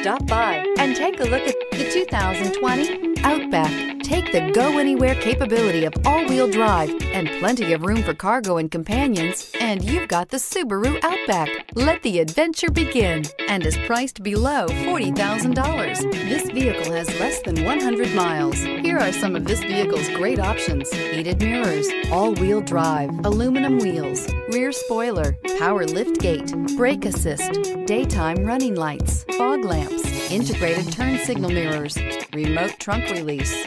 Stop by and take a look at the 2020 Outback. Take the go anywhere capability of all wheel drive and plenty of room for cargo and companions, and you've got the Subaru Outback. Let the adventure begin and is priced below $40,000. This vehicle has less than 100 miles. Here are some of this vehicle's great options heated mirrors, all wheel drive, aluminum wheels, rear spoiler, power lift gate, brake assist, daytime running lights, fog lamps, integrated turn signal mirrors, remote trunk release.